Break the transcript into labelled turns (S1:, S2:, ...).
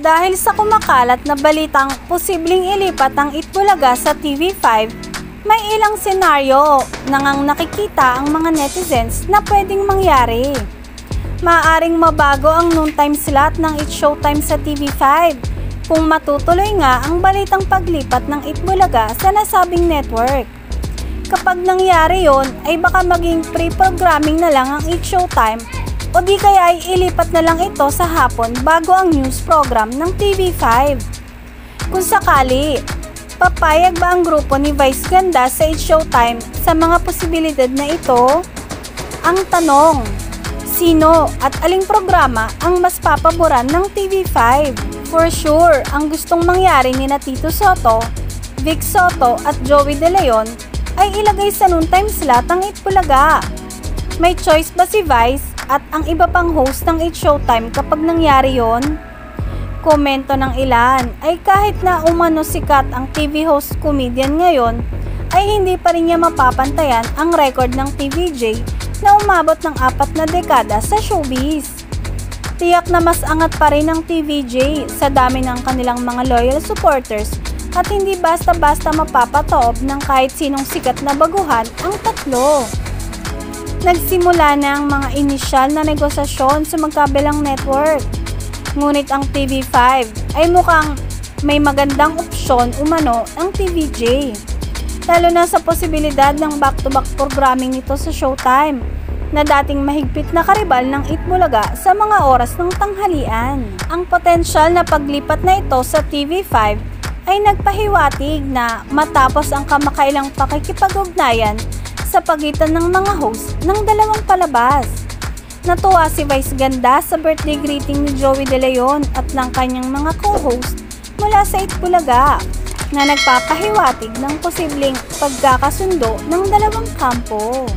S1: Dahil sa kumakalat na balitang posibleng ilipat ang Itbulaga sa TV5, may ilang senaryo na ngang nakikita ang mga netizens na pwedeng mangyari. Maaring mabago ang noontime slot ng It Showtime sa TV5 kung matutuloy nga ang balitang paglipat ng Itbulaga sa nasabing network. Kapag nangyari yon ay baka maging pre-programming na lang ang It Showtime o di kaya ay ilipat na lang ito sa hapon bago ang news program ng TV5. Kung sakali, papayag ba ang grupo ni Vice Ganda sa It Showtime sa mga posibilidad na ito? Ang tanong, sino at aling programa ang mas papaboran ng TV5? For sure, ang gustong mangyari ni na Tito Soto, Vic Soto at Joey De Leon ay ilagay sa noontime slot ang Itbulaga. May choice ba si Vice at ang iba pang host ng It Showtime kapag nangyari yon? Komento ng ilan ay kahit na umano sikat ang TV host comedian ngayon, ay hindi pa rin niya mapapantayan ang record ng TVJ na umabot ng apat na dekada sa showbiz. Tiyak na mas angat pa rin ang TVJ sa dami ng kanilang mga loyal supporters at hindi basta-basta mapapatoob ng kahit sinong sikat na baguhan ang tatlo. Nagsimula na ang mga inisyal na negosasyon sa magkabilang network. Ngunit ang TV5 ay mukhang may magandang opsyon umano ang TVJ. Lalo na sa posibilidad ng back-to-back programming nito sa Showtime na dating mahigpit na karibal ng Itbulaga sa mga oras ng tanghalian. Ang potensyal na paglipat na ito sa TV5 ay nagpahiwatig na matapos ang kamakailang pakikipag-ugnayan sa pagitan ng mga host ng dalawang palabas. Natuwa si Vice Ganda sa birthday greeting ni Joey De Leon at ng kanyang mga co-host mula sa Itbulaga na nagpapahiwatig ng posibleng pagkakasundo ng dalawang kampo.